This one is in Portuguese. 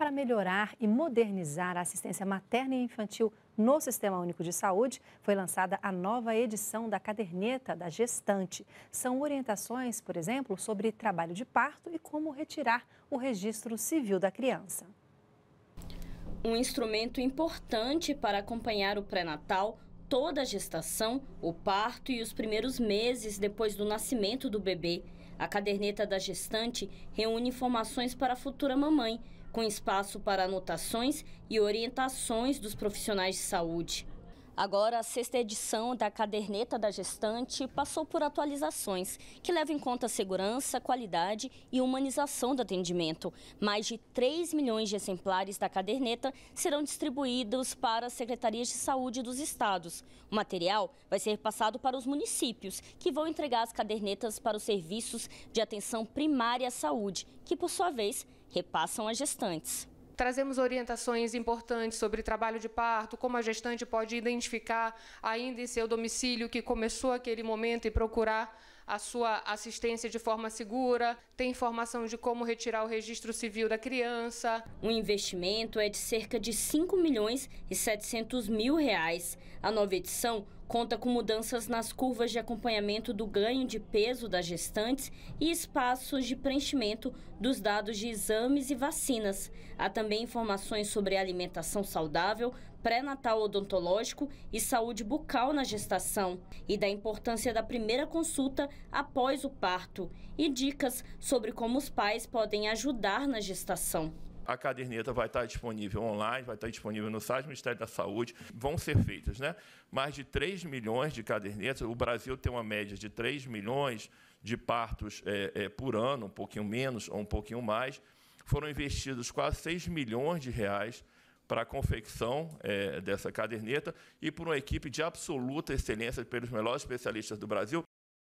Para melhorar e modernizar a assistência materna e infantil no Sistema Único de Saúde, foi lançada a nova edição da caderneta da gestante. São orientações, por exemplo, sobre trabalho de parto e como retirar o registro civil da criança. Um instrumento importante para acompanhar o pré-natal, toda a gestação, o parto e os primeiros meses depois do nascimento do bebê. A caderneta da gestante reúne informações para a futura mamãe com espaço para anotações e orientações dos profissionais de saúde. Agora, a sexta edição da caderneta da gestante passou por atualizações que levam em conta a segurança, qualidade e humanização do atendimento. Mais de 3 milhões de exemplares da caderneta serão distribuídos para as secretarias de saúde dos estados. O material vai ser passado para os municípios, que vão entregar as cadernetas para os serviços de atenção primária à saúde, que, por sua vez, repassam às gestantes. Trazemos orientações importantes sobre trabalho de parto, como a gestante pode identificar ainda em seu domicílio que começou aquele momento e procurar a sua assistência de forma segura, tem informação de como retirar o registro civil da criança. O investimento é de cerca de 5 milhões e 700 mil reais. A nova edição conta com mudanças nas curvas de acompanhamento do ganho de peso das gestantes e espaços de preenchimento dos dados de exames e vacinas. Há também informações sobre alimentação saudável, pré-natal odontológico e saúde bucal na gestação e da importância da primeira consulta após o parto e dicas sobre como os pais podem ajudar na gestação a caderneta vai estar disponível online, vai estar disponível no site do Ministério da Saúde. Vão ser feitas né? mais de 3 milhões de cadernetas. O Brasil tem uma média de 3 milhões de partos é, é, por ano, um pouquinho menos ou um pouquinho mais. Foram investidos quase 6 milhões de reais para a confecção é, dessa caderneta e por uma equipe de absoluta excelência pelos melhores especialistas do Brasil